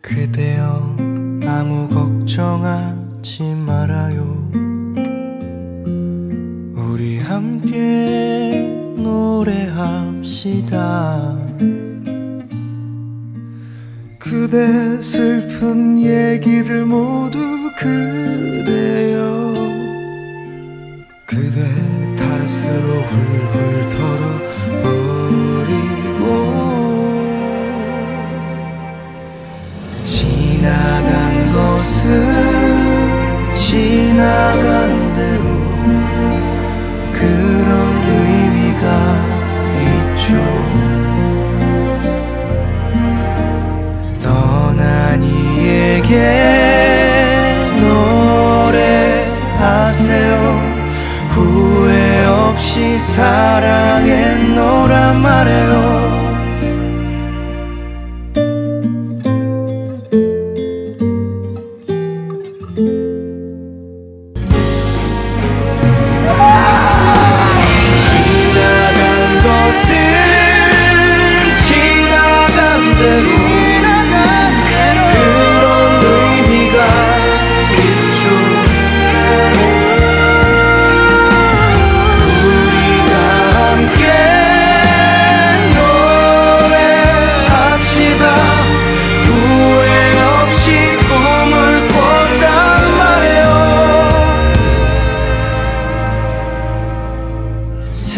그대여 아무 걱정하지 말아요. 우리 함께 노래합시다. 그대 슬픈 얘기들 모두 그대 훌훌 털어버리고 지나간 것은 지나간 대로 그런 의미가 있죠. 떠난 이에게 사랑했노란 말해요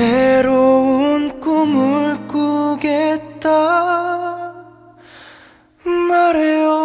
새로운 꿈을 꾸겠다. 말해요.